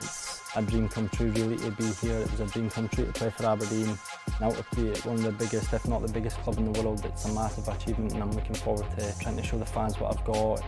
It's a dream come true really to be here. It was a dream come true to play for Aberdeen. Now to be at one of the biggest, if not the biggest club in the world, it's a massive achievement and I'm looking forward to trying to show the fans what I've got.